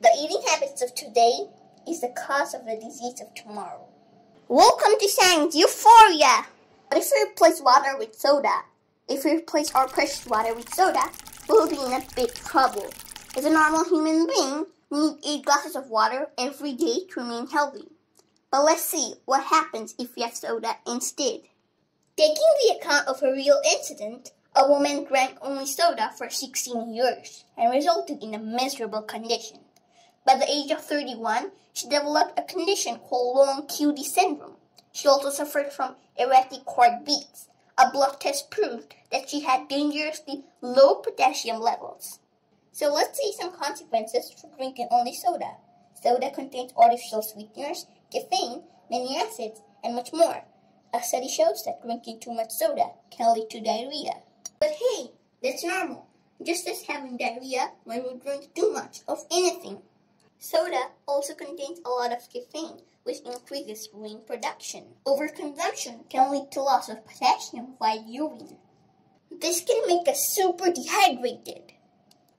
The eating habits of today is the cause of the disease of tomorrow. Welcome to Science Euphoria! But if we replace water with soda, if we replace our precious water with soda, we'll be in a big trouble. As a normal human being, we need 8 glasses of water every day to remain healthy. But let's see what happens if we have soda instead. Taking the account of a real incident, a woman drank only soda for 16 years and resulted in a miserable condition. By the age of 31, she developed a condition called long QT syndrome. She also suffered from erratic heartbeats. A blood test proved that she had dangerously low potassium levels. So let's see some consequences for drinking only soda. Soda contains artificial sweeteners, caffeine, many acids, and much more. A study shows that drinking too much soda can lead to diarrhea. But hey, that's normal, just as having diarrhea when we drink too much of anything. Soda also contains a lot of caffeine, which increases urine production. Overconsumption can lead to loss of potassium via urine. This can make us super dehydrated.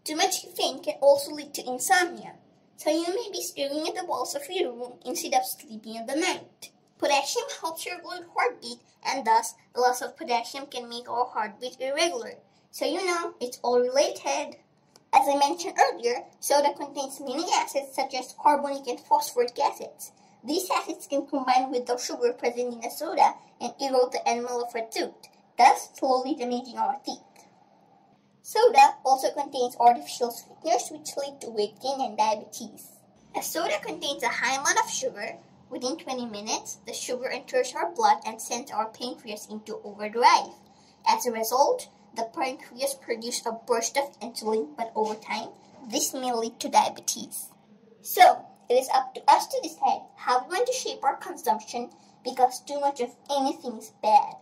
Too much caffeine can also lead to insomnia, so you may be staring at the walls of your room instead of sleeping in the night. Potassium helps your regulate heartbeat, and thus the loss of potassium can make our heartbeat irregular. So you know, it's all related. As I mentioned earlier, soda contains many acids such as carbonic and phosphoric acids. These acids can combine with the sugar present in the soda and erode the enamel of our tooth, thus slowly damaging our teeth. Soda also contains artificial sweeteners which lead to weight gain and diabetes. As soda contains a high amount of sugar, within 20 minutes, the sugar enters our blood and sends our pancreas into overdrive. As a result, the pancreas produces a burst of insulin, but over time, this may lead to diabetes. So, it is up to us to decide how we want to shape our consumption because too much of anything is bad.